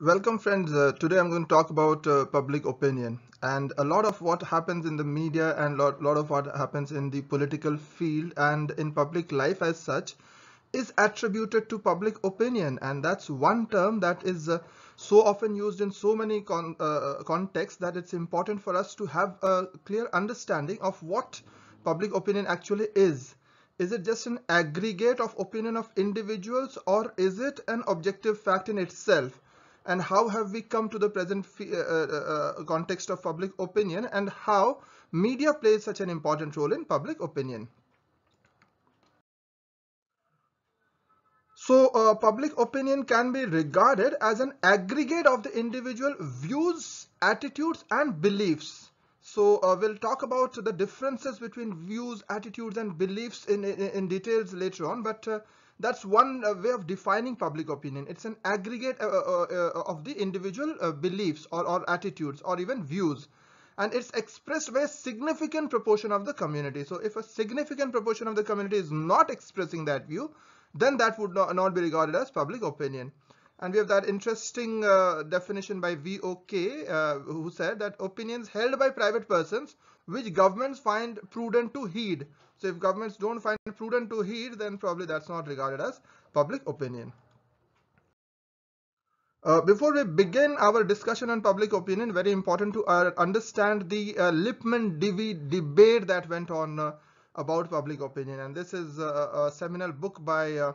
Welcome, friends. Uh, today I'm going to talk about uh, public opinion. And a lot of what happens in the media and a lot, lot of what happens in the political field and in public life as such is attributed to public opinion. And that's one term that is uh, so often used in so many con uh, contexts that it's important for us to have a clear understanding of what public opinion actually is. Is it just an aggregate of opinion of individuals or is it an objective fact in itself? And how have we come to the present uh, uh, uh, context of public opinion and how media plays such an important role in public opinion. So uh, public opinion can be regarded as an aggregate of the individual views, attitudes and beliefs. So uh, we'll talk about the differences between views, attitudes and beliefs in, in, in details later on. But uh, that's one uh, way of defining public opinion. It's an aggregate uh, uh, of the individual beliefs or, or attitudes or even views. And it's expressed by a significant proportion of the community. So if a significant proportion of the community is not expressing that view, then that would not, not be regarded as public opinion. And we have that interesting uh, definition by V.O. Key, uh, who said that opinions held by private persons which governments find prudent to heed so if governments don't find it prudent to heed, then probably that's not regarded as public opinion. Uh, before we begin our discussion on public opinion, very important to uh, understand the uh, Lippmann debate that went on uh, about public opinion. And this is a, a seminal book by uh,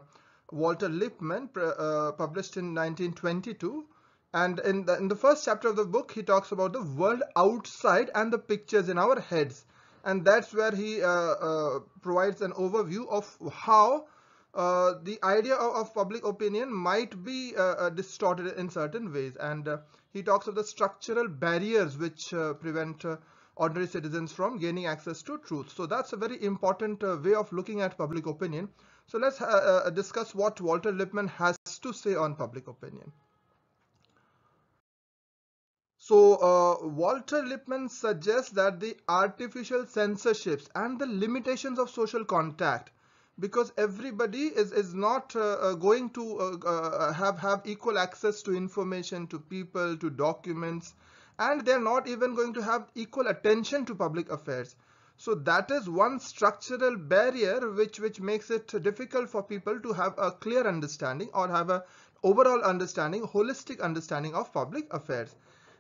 Walter Lippmann, uh, published in 1922. And in the, in the first chapter of the book, he talks about the world outside and the pictures in our heads and that's where he uh, uh, provides an overview of how uh, the idea of, of, public opinion might be distorted in certain ways and he talks of the structural barriers which prevent ordinary citizens from gaining access to truth. So that's a very important uh, way of looking at public opinion. So let's uh, uh, discuss what Walter Lippmann has to say on public opinion. So uh, Walter Lippmann suggests that the artificial censorships and the limitations of social contact because everybody is, is not uh, uh going to uh, uh, have, have equal access to information, to people, to documents, and they're not even going to have equal attention to public affairs. So that is one structural barrier which, which makes it difficult for people to have a clear understanding or have a overall understanding, holistic understanding of public affairs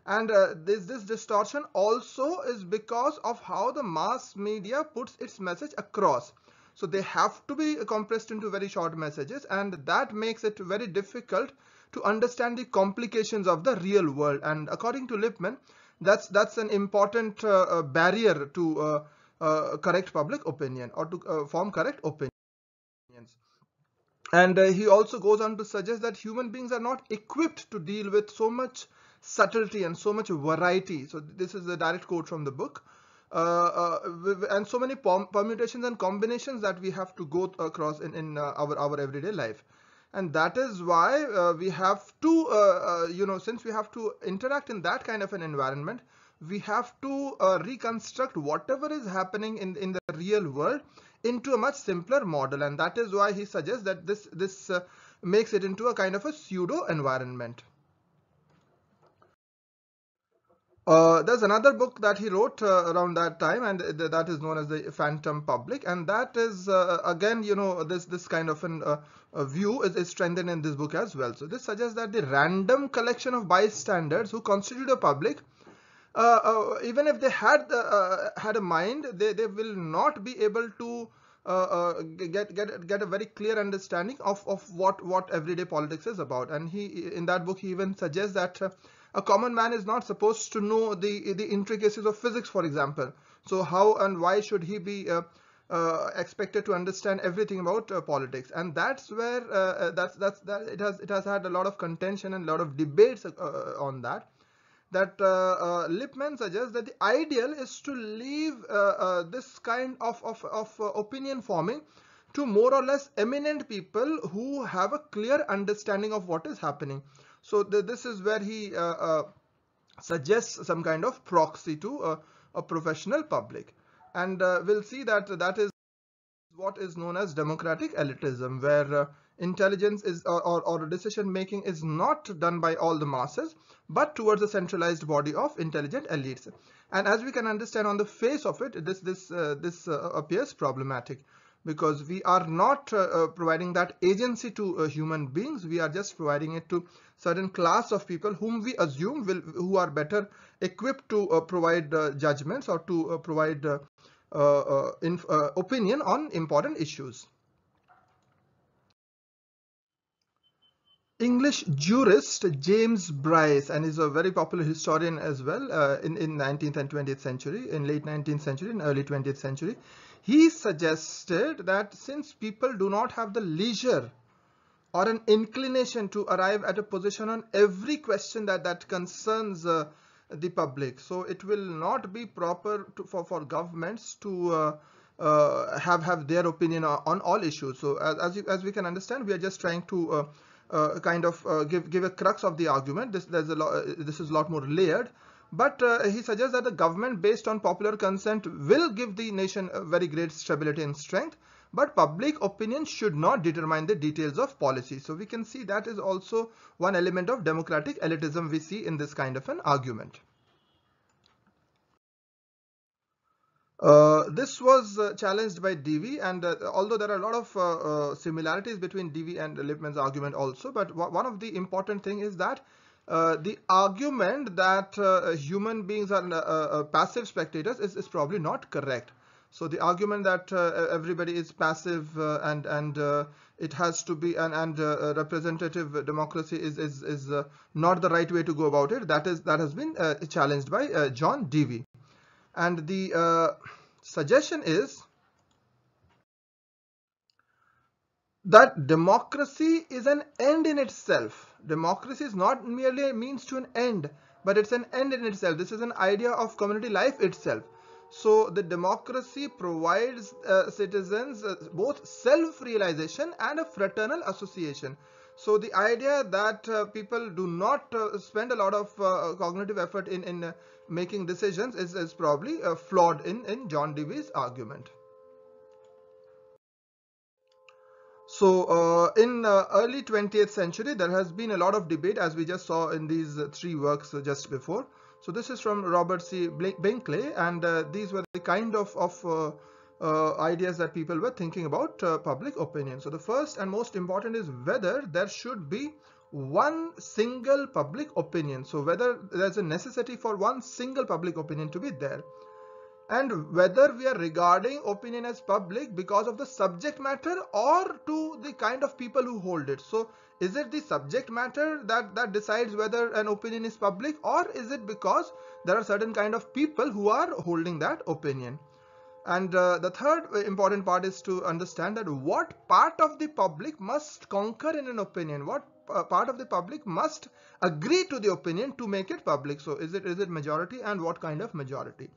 and uh, this this distortion also is because of how the mass media puts its message across. So they have to be compressed into very short messages and that makes it very difficult to understand the complications of the real world. And according to Lippmann that's that's an important uh, uh barrier to uh, uh, correct public opinion or to uh, form correct opinions. And he also goes on to suggest that human beings are not equipped to deal with so much subtlety and so much variety. So this is a direct quote from the book. Uh, uh, and so many permutations and combinations that we have to go across in, in uh, our, our everyday life. And that is why uh, we have to, uh, uh, you know, since we have to interact in that kind of an environment, we have to reconstruct whatever is happening in, in the real world into a much simpler model. And that is why he suggests that this, this makes it into a kind of a pseudo environment. Uh, there's another book that he wrote uh, around that time and th that is known as the phantom public and that is uh, again you know this this kind of an uh, view is, is, strengthened in this book as well. So this suggests that the random collection of bystanders who constitute a public uh, even if they had had a mind they, they will not be able to get get get a very clear understanding of of what what everyday politics is about. And he in that book he even suggests that a common man is not supposed to know the the intricacies of physics for example. So how and why should he be uh, uh, expected to understand everything about uh, politics? And that's where uh, uh, that's that's that it has it has had a lot of contention and a lot of debates uh, on that. That Lippmann suggests that the ideal is to leave this kind of, of, of opinion forming to more or less eminent people who have a clear understanding of what is happening so this is where he uh, uh, suggests some kind of proxy to a, a professional public. And uh, we'll see that that is what is known as democratic elitism, where intelligence is or, or, or decision making is not done by all the masses but towards a centralized body of intelligent elites and as we can understand on the face of it this this uh, this uh, appears problematic because we are not uh, uh providing that agency to uh, human beings. We are just providing it to certain class of people whom we assume will who are better equipped to uh, provide uh, judgments or to uh, provide in, opinion on important issues English jurist James Bryce, and he's a very popular historian as well uh, in, in 19th and 20th century, in late 19th century and early 20th century. He suggested that since people do not have the leisure or an inclination to arrive at a position on every question that, that concerns uh, the public, so it will not be proper to, for, for governments to uh, uh, have have their opinion on, on all issues. So as, as, you, as we can understand, we are just trying to uh, uh, kind of uh, give give a crux of the argument. This there's a lot. Uh, this is a lot more layered. But uh, he suggests that the government based on popular consent will give the nation very great stability and strength. But public opinion should not determine the details of policy. So we can see that is also one element of democratic elitism we see in this kind of an argument. Uh, this was uh, challenged by Dewey and uh, although there are a lot of uh, uh, similarities between Dewey and Lippmann's argument also but one of the important thing is that uh, the argument that uh, human beings are uh, passive spectators is, is, probably not correct. So the argument that everybody is passive and and it has to be an and representative democracy is is is not the right way to go about it. That is that has been challenged by John Dewey and the uh, suggestion is that democracy is an end in itself. Democracy is not merely a means to an end, but it's an end in itself. This is an idea of community life itself. So the democracy provides uh, citizens uh, both self-realization and a fraternal association. So the idea that uh, people do not uh, spend a lot of uh, cognitive effort in, in uh, making decisions is, is probably uh, flawed in, in John Dewey's argument. So uh, in early 20th century, there has been a lot of debate as we just saw in these three works just before. So this is from Robert C. Binkley and these were the kind of, of uh, ideas that people were thinking about uh, public opinion. So the first and most important is whether there should be one single public opinion. So whether there's a necessity for one single public opinion to be there and whether we are regarding opinion as public because of the subject matter or to the kind of people who hold it. So is it the subject matter that, that decides whether an opinion is public or is it because there are certain kind of people who are holding that opinion? And uh, the third important part is to understand that what part of the public must concur in an opinion, what uh, part of the public must agree to the opinion to make it public. So is it is it majority and what kind of majority?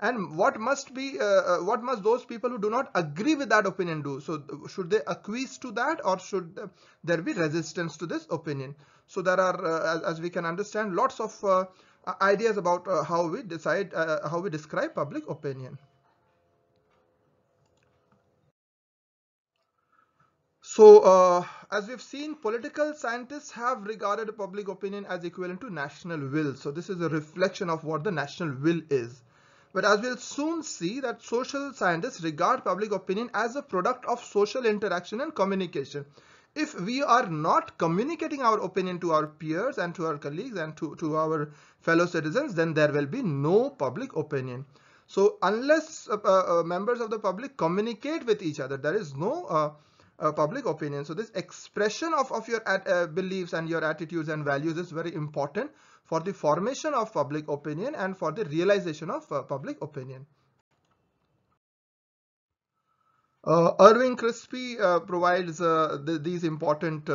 And what must be uh, uh what must those people who do not agree with that opinion do? So should they acquiesce to that or should there be resistance to this opinion? So there are, uh, as, we can understand, lots of uh, ideas about how we decide, how we describe public opinion. So uh, as we've seen, political scientists have regarded public opinion as equivalent to national will. So this is a reflection of what the national will is. But as we'll soon see that social scientists regard public opinion as a product of social interaction and communication. If we are not communicating our opinion to our peers and to our colleagues and to, to our fellow citizens, then there will be no public opinion. So unless uh, uh, members of the public communicate with each other, there is no uh, public opinion. So this expression of, of your uh, beliefs and your attitudes and values is very important for the formation of public opinion and for the realization of uh, public opinion. Uh, Irving Crespi uh, provides uh, the, these important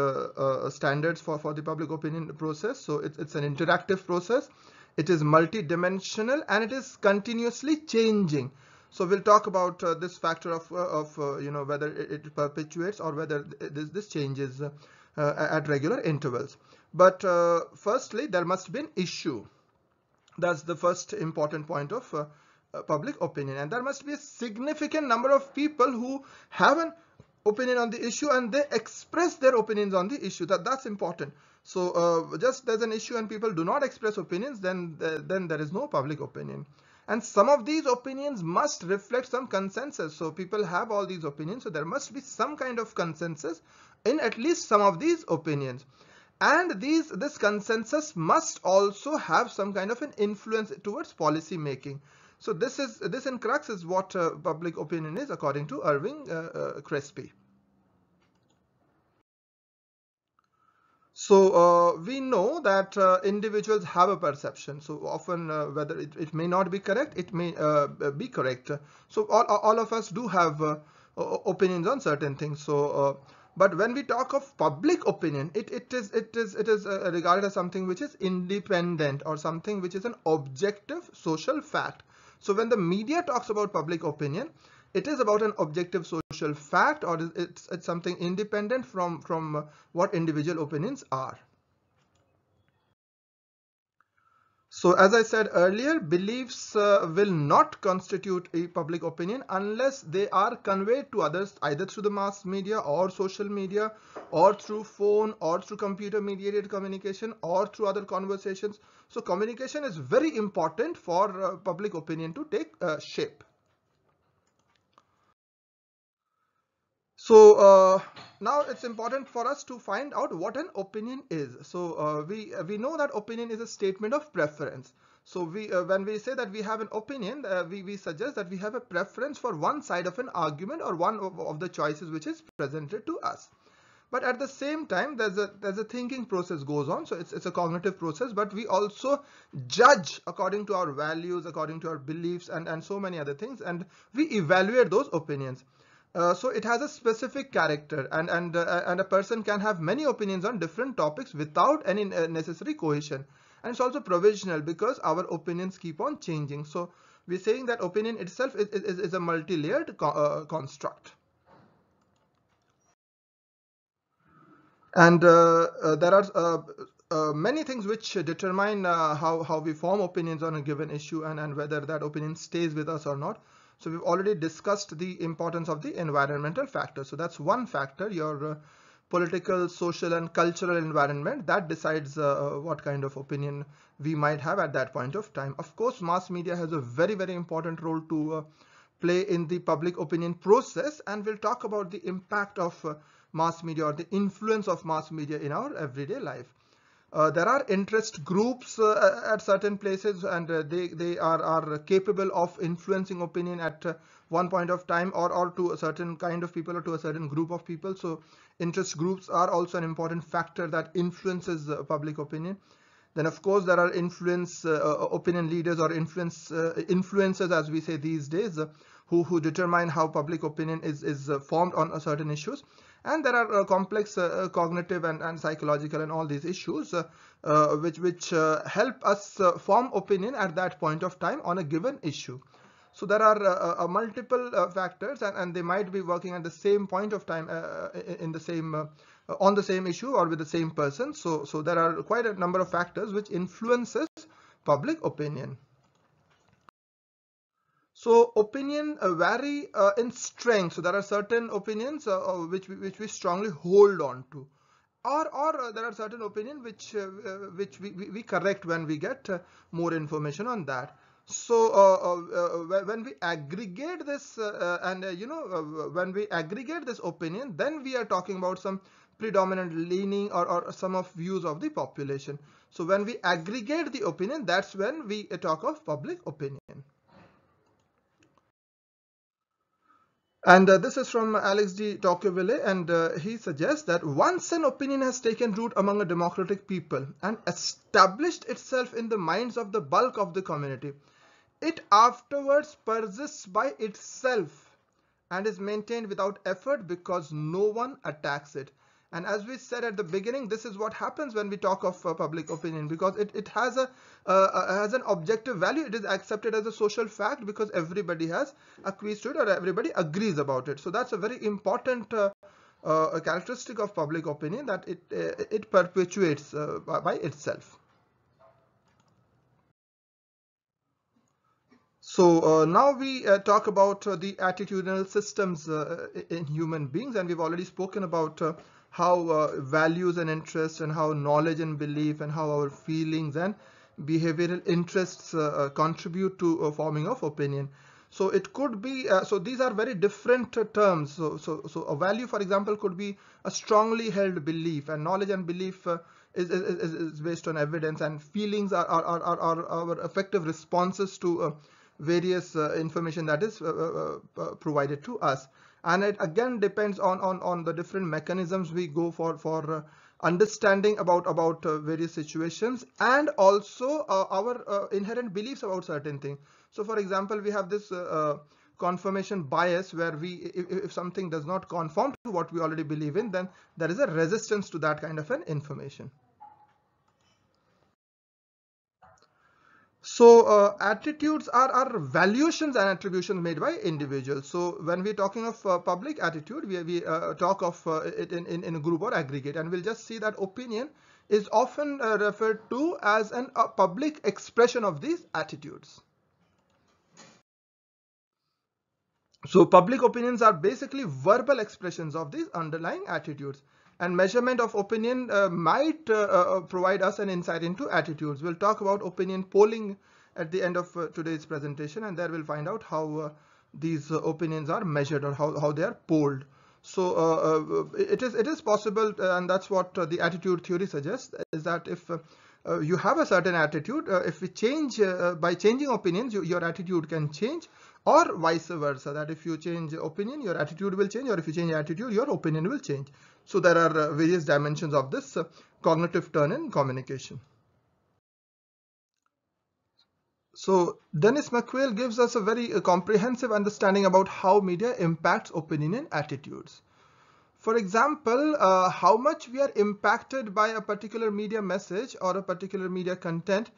standards for, for the public opinion process. So it, it's an interactive process. It is multidimensional and it is continuously changing. So we'll talk about uh, this factor of, uh, of uh, you know, whether it, perpetuates or whether this, this changes uh, at regular intervals. But firstly, there must be an issue. That's the first important point of public opinion. And there must be a significant number of people who have an opinion on the issue and they express their opinions on the issue that that's important so uh, just there's an issue and people do not express opinions then then there is no public opinion and some of these opinions must reflect some consensus. So people have all these opinions so there must be some kind of consensus in at least some of these opinions. And these this consensus must also have some kind of an influence towards policy making. So this is this in crux is what uh, public opinion is according to Irving uh, uh, Crespi. So uh, we know that uh, individuals have a perception. So often uh, whether it, it may not be correct, it may be correct. So all, all of us do have opinions on certain things. So but when we talk of public opinion, it, it is it is it is regarded as something which is independent or something which is an objective social fact so when the media talks about public opinion, it is about an objective social fact or it's, it's something independent from, from what individual opinions are. So as I said earlier, beliefs uh, will not constitute a public opinion unless they are conveyed to others either through the mass media or social media or through phone or through computer mediated communication or through other conversations. So communication is very important for uh, public opinion to take uh, shape. So uh, now it's important for us to find out what an opinion is. So uh, we we know that opinion is a statement of preference. So we uh, when we say that we have an opinion, uh, we, we suggest that we have a preference for one side of an argument or one of, of the choices which is presented to us. But at the same time, there's a there's a thinking process goes on. So it's, it's a cognitive process, but we also judge according to our values, according to our beliefs and, and so many other things. And we evaluate those opinions. Uh, so it has a specific character and and uh, and a person can have many opinions on different topics without any uh, necessary cohesion. And it's also provisional because our opinions keep on changing. So we're saying that opinion itself is, is, is a multi-layered co uh, construct. And uh, there are many things which determine how how we form opinions on a given issue and and whether that opinion stays with us or not so we've already discussed the importance of the environmental factor. So that's one factor, your uh, political, social and cultural environment that decides uh, uh, what kind of opinion we might have at that point of time. Of course, mass media has a very, very important role to uh, play in the public opinion process and we'll talk about the impact of uh, mass media or the influence of mass media in our everyday life. Uh, there are interest groups uh, at certain places and uh, they, they are, are capable of influencing opinion at uh, one point of time or, or to a certain kind of people or to a certain group of people. So interest groups are also an important factor that influences uh, public opinion. Then of course there are influence opinion leaders or influence influencers as we say these days who, who determine how public opinion is, is formed on certain issues and there are uh, complex uh, uh, cognitive and, and psychological and all these issues uh, uh, which which uh, help us form opinion at that point of time on a given issue. So there are multiple factors and, and they might be working at the same point of time in the same on the same issue or with the same person. So so there are quite a number of factors which influences public opinion so opinion uh, vary uh, in strength. So there are certain opinions uh, uh which we, which we strongly hold on to, or or uh, there are certain opinion which uh, which we, we correct when we get more information on that. So when we aggregate this and you know when we aggregate this opinion, then we are talking about some predominant leaning or, or sum of views of the population. So when we aggregate the opinion, that's when we talk of public opinion. And uh, this is from Alex de Tocqueville, and uh, he suggests that once an opinion has taken root among a democratic people and established itself in the minds of the bulk of the community, it afterwards persists by itself and is maintained without effort because no one attacks it. And as we said at the beginning, this is what happens when we talk of uh, public opinion because it, it has a uh, uh, has an objective value. It is accepted as a social fact because everybody has acquiesced to it or everybody agrees about it. So that's a very important uh, uh characteristic of public opinion that it uh, it perpetuates by itself. So uh, now we uh, talk about uh, the attitudinal systems in human beings and we've already spoken about how uh, values and interests and how knowledge and belief and how our feelings and behavioral interests contribute to forming of opinion. So it could be, so these are very different terms. So, so, so a value, for example, could be a strongly held belief and knowledge and belief is, is, is, based on evidence and feelings are, are, are, are our affective responses to various uh, information that is uh, uh, provided to us and it again depends on on on the different mechanisms we go for for understanding about about uh, various situations and also uh, our uh, inherent beliefs about certain things so for example we have this confirmation bias where we if, if, something does not conform to what we already believe in then there is a resistance to that kind of an information So uh, attitudes are, are valuations and attributions made by individuals. So when we're talking of uh, public attitude, we, we uh, talk of uh, it in, in, in, a group or aggregate and we'll just see that opinion is often uh, referred to as an, a public expression of these attitudes. So public opinions are basically verbal expressions of these underlying attitudes and measurement of opinion uh, might uh, uh, provide us an insight into attitudes. We'll talk about opinion polling at the end of uh, today's presentation and there we'll find out how uh, these uh, opinions are measured or how, how they are polled. So it is it is possible and that's what the attitude theory suggests is that if you have a certain attitude, if we change by changing opinions, you, your attitude can change or vice versa that if you change opinion your attitude will change or if you change attitude your opinion will change so there are uh, various dimensions of this uh, cognitive turn in communication. So Dennis McQuail gives us a very uh, comprehensive understanding about how media impacts opinion and attitudes. For example, uh, how much we are impacted by a particular media message or a particular media content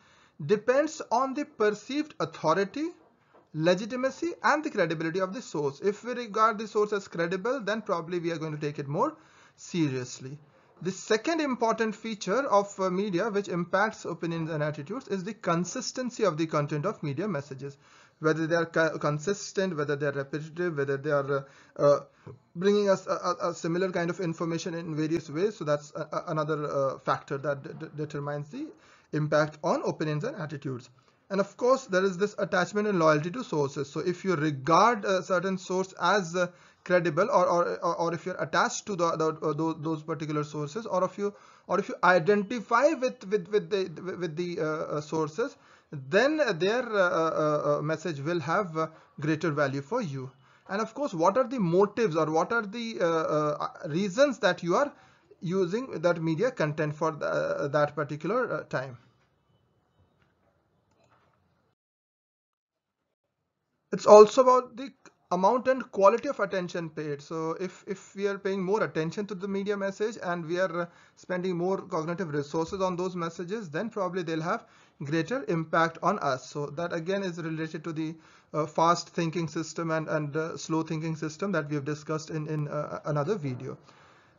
depends on the perceived authority, legitimacy and the credibility of the source. If we regard the source as credible, then probably we are going to take it more seriously. The second important feature of uh, media which impacts opinions and attitudes is the consistency of the content of media messages. Whether they are co consistent, whether they are repetitive, whether they are uh, uh, bringing us a, a, similar kind of information in various ways. So that's a, another uh, factor that determines the impact on opinions and attitudes. And of course, there is this attachment and loyalty to sources. So if you regard a certain source as uh, credible or, or, or if you're attached to the, the uh, those, those, particular sources or if you or if you identify with with with the with the uh, uh sources then their uh, uh, message will have greater value for you. And of course what are the motives or what are the reasons that you are using that media content for that particular time? It's also about the amount and quality of attention paid. So if if we are paying more attention to the media message and we are spending more cognitive resources on those messages then probably they'll have greater impact on us. So that again is related to the uh, fast thinking system and and uh, slow thinking system that we have discussed in in uh, another video.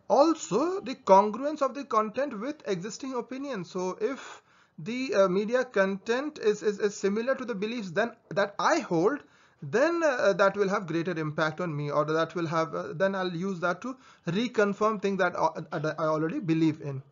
Also the congruence of the content with existing opinions. So if the uh, media content is, is is similar to the beliefs then that i hold then uh, that will have greater impact on me or that will have uh, then I'll use that to reconfirm things that uh, I already believe in.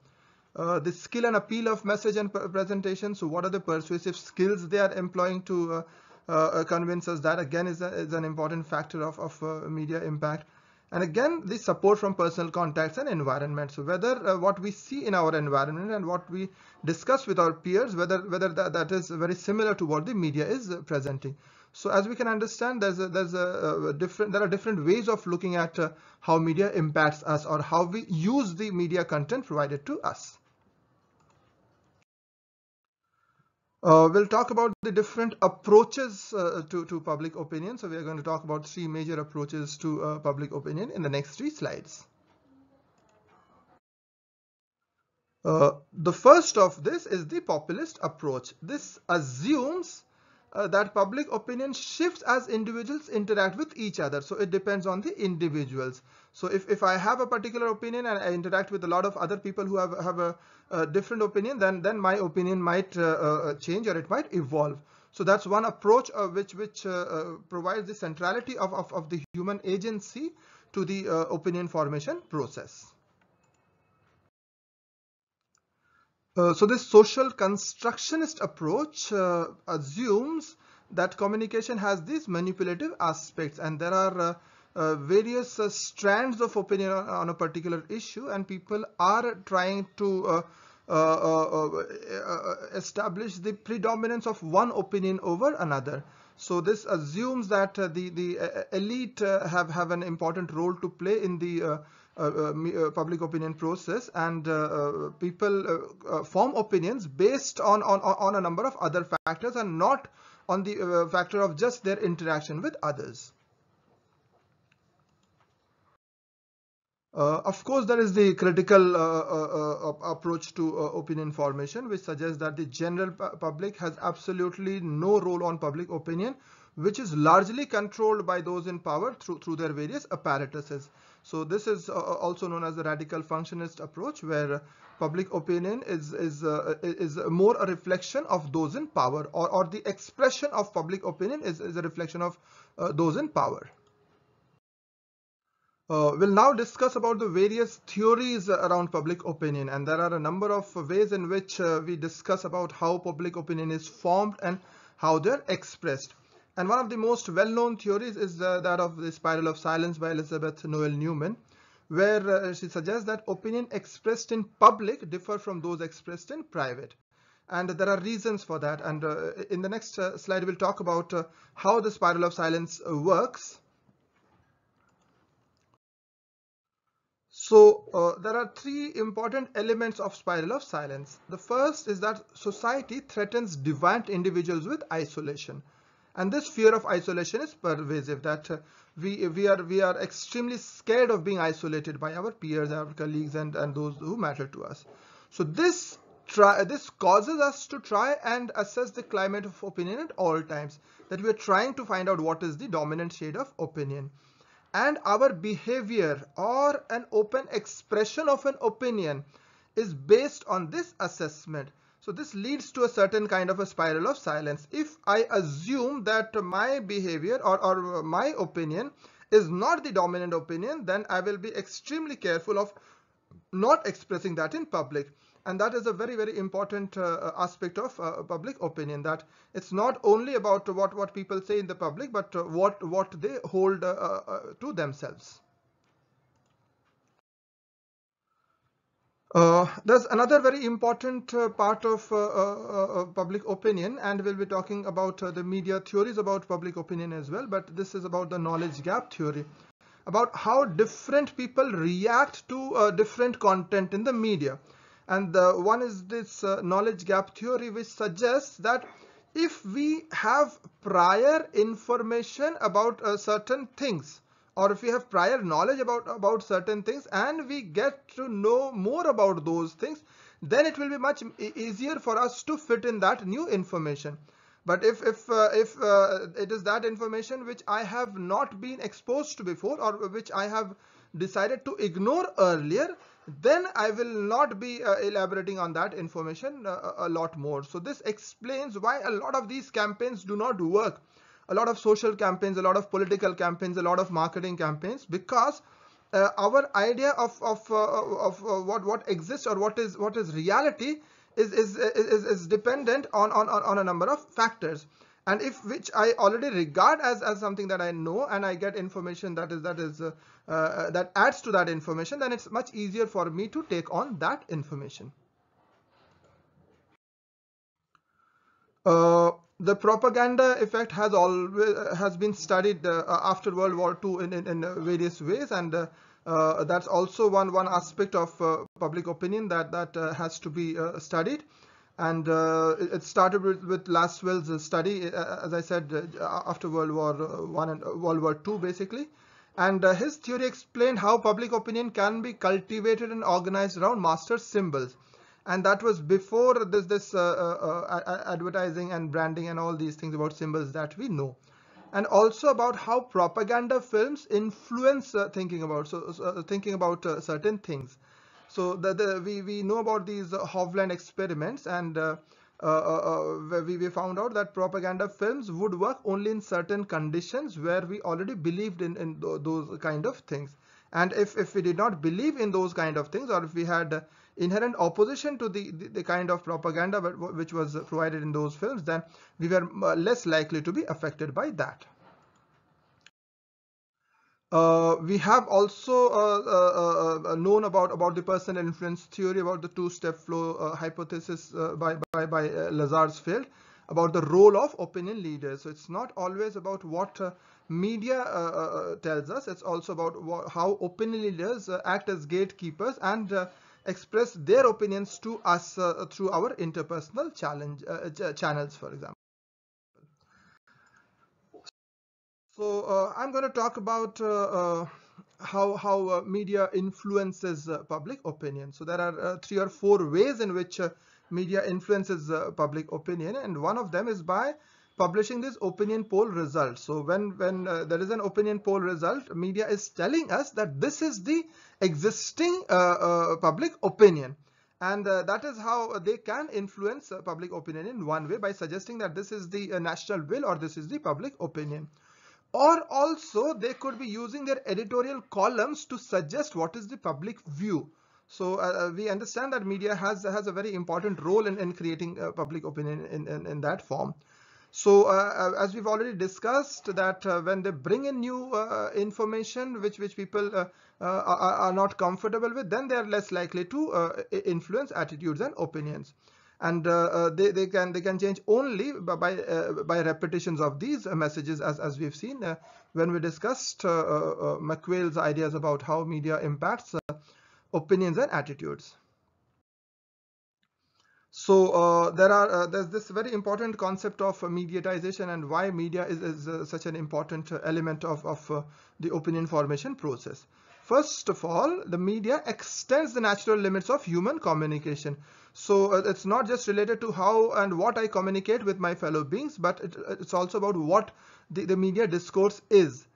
Uh, the skill and appeal of message and presentation. So what are the persuasive skills they are employing to uh, uh, convince us that again is, a, is, an important factor of, of media impact. And again, the support from personal contacts and environment. So whether uh, what we see in our environment and what we discuss with our peers, whether whether that, that is very similar to what the media is uh, presenting. So as we can understand, there's a, there's a, uh, a different there are different ways of looking at uh, how media impacts us or how we use the media content provided to us. Uh, we'll talk about the different approaches uh, to, to public opinion. So we are going to talk about three major approaches to uh, public opinion in the next three slides. Uh, the first of this is the populist approach. This assumes uh, that public opinion shifts as individuals interact with each other. So it depends on the individuals. So if, if I have a particular opinion and I interact with a lot of other people who have, have a, a different opinion, then, then my opinion might uh, uh, change or it might evolve. So that's one approach uh, which which uh, uh, provides the centrality of, of, of the human agency to the uh, opinion formation process. Uh, so this social constructionist approach uh, assumes that communication has these manipulative aspects and there are uh, various uh, strands of opinion on, a particular issue and people are trying to uh, establish the predominance of one opinion over another. So this assumes that uh, the the uh, elite uh, have have an important role to play in the public opinion process, and people form opinions based on, on on a number of other factors and not on the factor of just their interaction with others. Uh, of course, there is the critical uh, uh, uh approach to uh, opinion formation, which suggests that the general public has absolutely no role on public opinion, which is largely controlled by those in power through, through their various apparatuses. So this is uh, also known as the radical functionist approach, where public opinion is, is, is more a reflection of those in power, or, or the expression of public opinion is, is a reflection of those in power. Uh, we'll now discuss about the various theories around public opinion and there are a number of ways in which uh, we discuss about how public opinion is formed and how they're expressed. And one of the most well-known theories is uh, that of the spiral of silence by Elisabeth Noelle-Neumann, where uh, she suggests that opinion expressed in public differ from those expressed in private. And there are reasons for that. And uh, in the next uh, slide, we'll talk about how the spiral of silence works So uh, there are three important elements of spiral of silence. The first is that society threatens deviant individuals with isolation. And this fear of isolation is pervasive that uh, we, we, are, we are extremely scared of being isolated by our peers, our colleagues and, and those who matter to us. So this Try, this causes us to try and assess the climate of opinion at all times that we are trying to find out what is the dominant shade of opinion and our behavior or an open expression of an opinion is based on this assessment. So this leads to a certain kind of a spiral of silence. If I assume that my behavior or, or my opinion is not the dominant opinion, then I will be extremely careful of not expressing that in public and that is a very very important uh, uh, aspect of uh, public opinion that it's not only about what what people say in the public but uh, what what they hold uh, uh, to themselves Uh, there's another very important uh, part uh, of public opinion and we'll be talking about the media theories about public opinion as well but this is about the knowledge gap theory about how different people react to different content in the media. And the one is this uh, knowledge gap theory which suggests that if we have prior information about uh, certain things or if we have prior knowledge about about certain things and we get to know more about those things then it will be much easier for us to fit in that new information but if if uh, if uh, it is that information which i have not been exposed to before or which i have decided to ignore earlier then I will not be uh, elaborating on that information uh, a lot more. So this explains why a lot of these campaigns do not work. A lot of social campaigns, a lot of political campaigns, a lot of marketing campaigns because uh, our idea of of, uh, of uh, what what exists or what is what is reality is is is, is dependent on, on on a number of factors and if which I already regard as, as something that I know and I get information that is that is uh, uh, that adds to that information then it's much easier for me to take on that information. The propaganda effect has always has been studied uh, after World War II in, in, in various ways and uh, uh, that's also one one aspect of uh, public opinion that that uh, has to be uh, studied and it started with, with Lasswell's study, as I said, after World War One and World War Two, basically. And his theory explained how public opinion can be cultivated and organized around master symbols and that was before this this uh, uh, advertising and branding and all these things about symbols that we know and also about how propaganda films influence uh, thinking about so thinking about certain things so the, the, we, we know about these Hovland experiments and uh, uh, we, we found out that propaganda films would work only in certain conditions where we already believed in, in th those kind of things. And if, if we did not believe in those kind of things or if we had inherent opposition to the, the, the, kind of propaganda which was provided in those films, then we were less likely to be affected by that. Uh, we have also uh, uh, uh, known about about the personal influence theory, about the two-step flow uh, hypothesis by by, by about the role of opinion leaders. So it's not always about what media tells us; it's also about how opinion leaders act as gatekeepers and express their opinions to us through our interpersonal challenge channels, for example. So uh, I'm going to talk about uh, uh, how, how uh, media influences uh, public opinion. So there are uh, three or four ways in which media influences public opinion and one of them is by publishing this opinion poll result. So when, when there is an opinion poll result, media is telling us that this is the existing public opinion and uh, that is how they can influence uh, public opinion in one way by suggesting that this is the uh, national will or this is the public opinion or also they could be using their editorial columns to suggest what is the public view. So uh, uh we understand that media has has a very important role in, in creating uh, public opinion in, in, in, that form. So uh, uh as we've already discussed that uh, when they bring in new information which which people are, are, not comfortable with, then they are less likely to influence attitudes and opinions and uh, uh, they, they can they can change only by by, uh, by repetitions of these messages as, as we've seen when we discussed McQuail's ideas about how media impacts opinions and attitudes. So uh, there are uh, there's this very important concept of uh, mediatization and why media is, is such an important element of, of the opinion formation process. First of all, the media extends the natural limits of human communication. So uh, it's not just related to how and what I communicate with my fellow beings, but it, it's also about what the, the media discourse is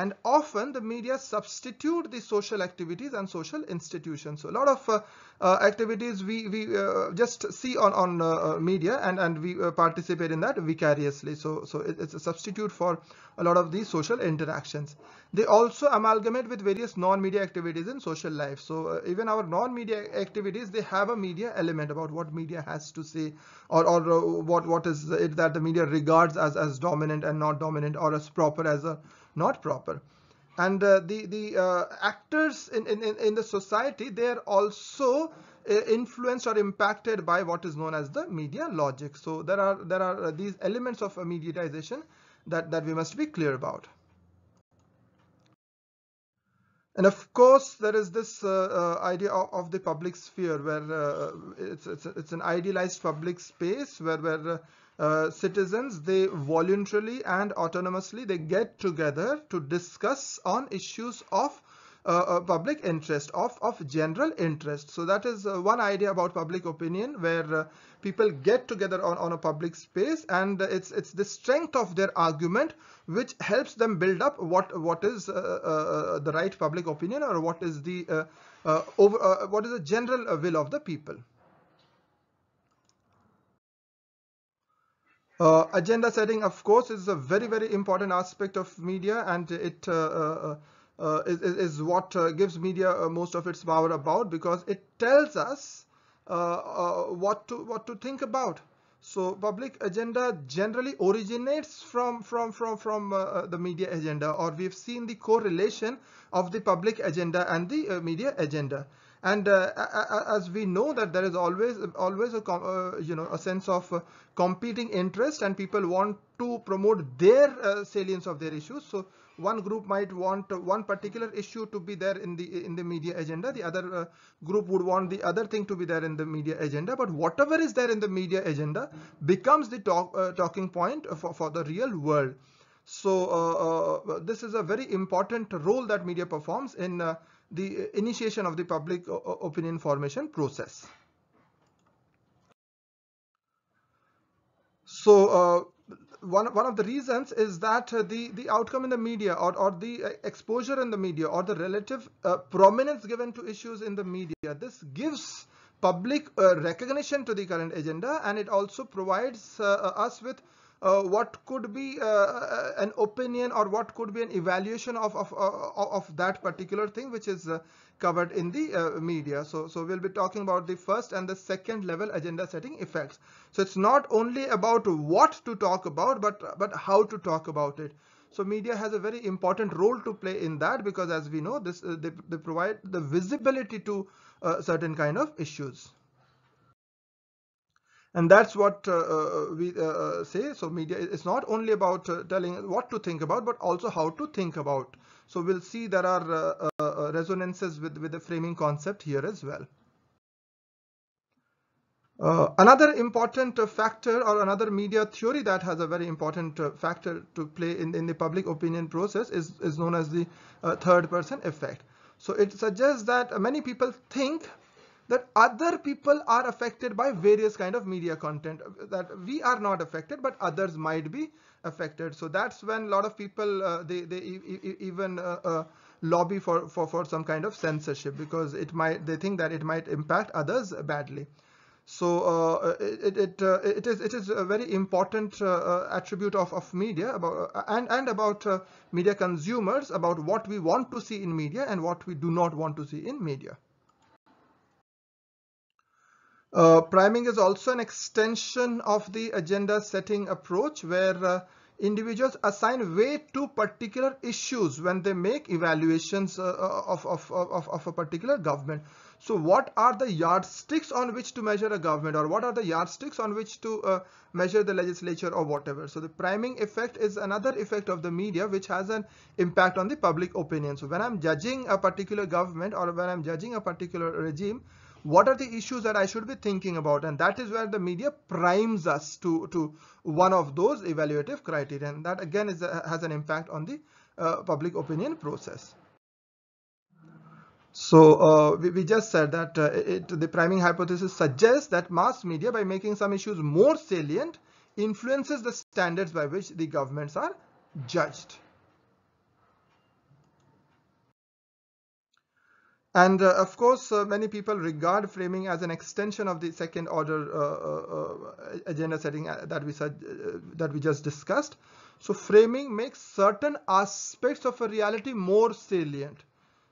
and often the media substitute the social activities and social institutions. So a lot of uh, uh, activities we, we uh, just see on, on uh, uh, media and, and we uh, participate in that vicariously. So, so it's a substitute for a lot of these social interactions. They also amalgamate with various non-media activities in social life. So even our non-media activities, they have a media element about what media has to say or, or what, what is it that the media regards as, as dominant and not dominant or as proper as a not proper. And uh, the the uh, actors in, in in the society they are also uh, influenced or impacted by what is known as the media logic. So there are there are uh, these elements of mediatization that that we must be clear about and of course, there is this uh, uh, idea of, of, the public sphere where uh, it's, it's, it's, an idealized public space where, where uh, citizens they voluntarily and autonomously they get together to discuss on issues of uh, uh, public interest of of general interest. So that is uh, one idea about public opinion where uh, people get together on, on a public space and it's it's the strength of their argument which helps them build up what what is the right public opinion or what is the over what is the general will of the people. Uh, agenda setting, of course, is a very, very important aspect of media and it uh, uh, uh is, is, what uh, gives media uh, most of its power about because it tells us what to what to think about. So public agenda generally originates from from from from the media agenda or we've seen the correlation of the public agenda and the media agenda and uh, as we know that there is always always a uh, you know a sense of uh, competing interest and people want to promote their uh, salience of their issues so one group might want one particular issue to be there in the in the media agenda. The other uh, group would want the other thing to be there in the media agenda. But whatever is there in the media agenda becomes the talk, uh, talking point for, for the real world. So this is a very important role that media performs in the initiation of the public opinion formation process. So uh, one, one of the reasons is that uh, the, the outcome in the media or, or the uh, exposure in the media or the relative uh, prominence given to issues in the media, this gives public uh, recognition to the current agenda and it also provides uh, us with uh, what could be uh, an opinion or what could be an evaluation of of, of that particular thing which is covered in the uh, media. So, so we'll be talking about the first and the second level agenda setting effects. So it's not only about what to talk about, but, but how to talk about it. So media has a very important role to play in that because as we know, this uh, they, they provide the visibility to uh, certain kind of issues. And that's what uh, uh we uh, say. So media is not only about telling what to think about, but also how to think about. So we'll see there are uh, uh, uh, resonances with, with the framing concept here as well. Uh, another important uh, factor or another media theory that has a very important uh, factor to play in, in the public opinion process is, is known as the third person effect. So it suggests that many people think that other people are affected by various kind of media content that we are not affected but others might be affected. So that's when a lot of people uh, they they e even uh, uh, lobby for, for for some kind of censorship because it might they think that it might impact others badly. So uh, it it, uh, it is it is a very important uh, attribute of, of media about and and about media consumers about what we want to see in media and what we do not want to see in media uh, priming is also an extension of the agenda setting approach where uh, individuals assign weight to particular issues when they make evaluations uh, uh of, of, of, of, a particular government. So what are the yardsticks on which to measure a government or what are the yardsticks on which to uh, measure the legislature or whatever. So the priming effect is another effect of the media which has an impact on the public opinion. So when I'm judging a particular government or when I'm judging a particular regime, what are the issues that I should be thinking about? And that is where the media primes us to to one of those evaluative criteria. And that again is a, has an impact on the uh, public opinion process. So uh, we, we, just said that uh, it, the priming hypothesis suggests that mass media by making some issues more salient influences the standards by which the governments are judged And uh, of course, uh, many people regard framing as an extension of the second order uh, uh, uh agenda setting uh, that we said that we just discussed. So framing makes certain aspects of a reality more salient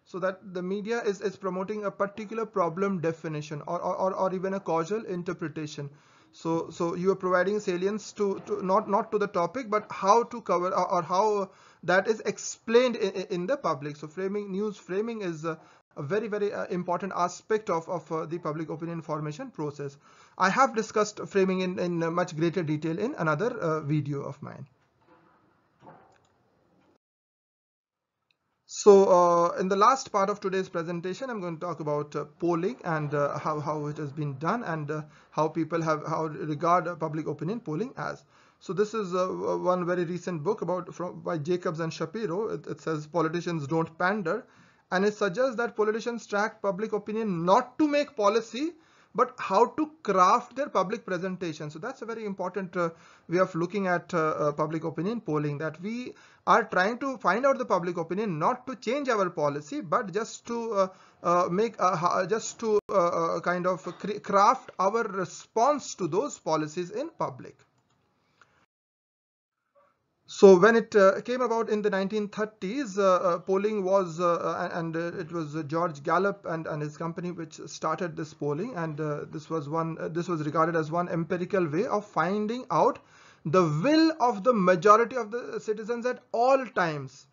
so that the media is, is promoting a particular problem definition or, or, or even a causal interpretation. So, so you are providing salience to, to not, not to the topic, but how to cover or, or how that is explained in, in, the public. So framing, news framing is uh, a very, very uh, important aspect of, of uh, the public opinion formation process. I have discussed framing in, in uh, much greater detail in another uh, video of mine. So uh, in the last part of today's presentation, I'm going to talk about uh, polling and uh, how, how it has been done and uh, how people have how regard public opinion polling as. So this is one very recent book about from by Jacobs and Shapiro. It, it says politicians don't pander and it suggests that politicians track public opinion not to make policy but how to craft their public presentation. So that's a very important uh, way of looking at uh, uh, public opinion polling that we are trying to find out the public opinion not to change our policy but just to uh, uh, make just to uh, kind of craft our response to those policies in public. So when it uh, came about in the 1930s, uh, uh, polling was, uh, uh, and uh, it was George Gallup and, and his company which started this polling, and this was one, this was regarded as one empirical way of finding out the will of the majority of the citizens at all times.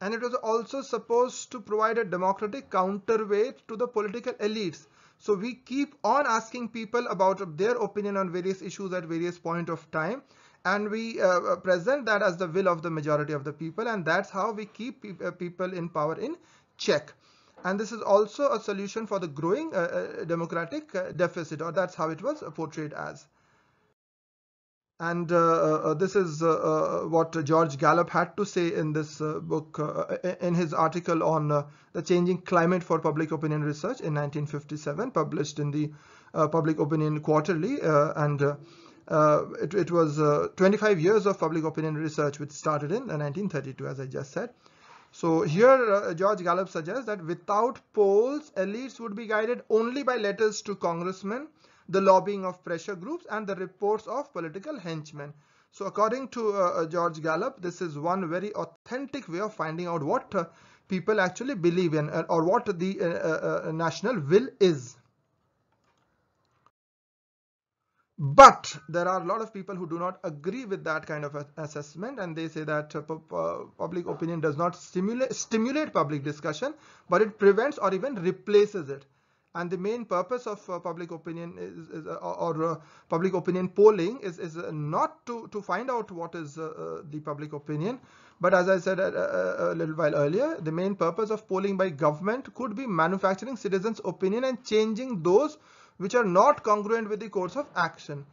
And it was also supposed to provide a democratic counterweight to the political elites. So we keep on asking people about their opinion on various issues at various point of time and we uh, uh, present that as the will of the majority of the people and that's how we keep pe uh, people in power in check. And this is also a solution for the growing uh, uh democratic uh, deficit or that's how it was portrayed as. And this is what George Gallup had to say in this book in his article on the changing climate for public opinion research in 1957 published in the public opinion quarterly and uh, it, it, was uh, 25 years of public opinion research which started in 1932 uh, as I just said So here uh, George Gallup suggests that without polls, elites would be guided only by letters to congressmen, the lobbying of pressure groups and the reports of political henchmen. So according to uh, George Gallup, this is one very authentic way of finding out what people actually believe in or what the national will is. But there are a lot of people who do not agree with that kind of assessment and they say that uh, public opinion does not stimulate, stimulate public discussion, but it prevents or even replaces it. And the main purpose of uh, public opinion is, is uh, or uh, public opinion polling is, is uh, not to, to find out what is uh, the public opinion, but as I said a little while earlier, the main purpose of polling by government could be manufacturing citizens' opinion and changing those which are not congruent with the course of action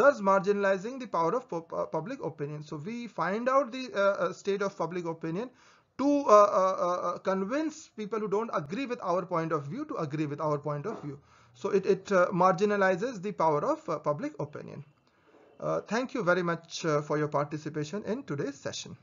thus marginalizing the power of uh, public opinion. So we find out the uh, uh, state of public opinion to uh, uh, uh, convince people who don't agree with our point of view to agree with our point of view. So it, it marginalizes the power of public opinion. thank you very much for your participation in today's session.